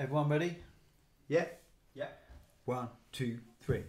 Everyone ready? Yeah. Yeah. One, two, three.